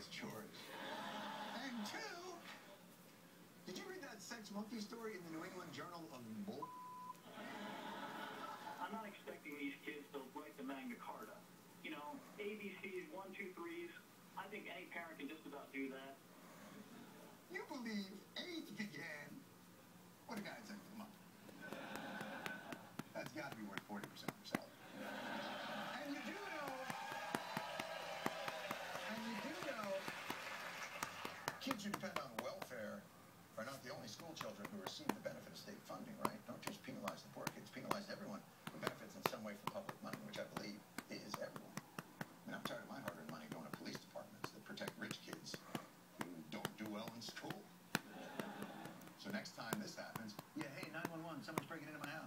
his chores. And two, did you read that sex monkey story in the New England Journal of Bull? I'm not expecting these kids to write the Magna Carta. You know, ABCs, one, two, threes. I think any parent can just about do that. You believe AIDS began what a guy's into the month. That's got to be worth 40% of your salary. And you do know, and you do know, kids who depend on welfare are not the only school children who receive the benefit of state funding, right? Don't just penalize the poor kids, penalize everyone who benefits in some way from public money, which I believe is everyone. I mean, I'm tired of my hard-earned money going to police departments that protect rich kids who don't do well in school. So next time this happens, yeah, hey, 911, someone's breaking into my house.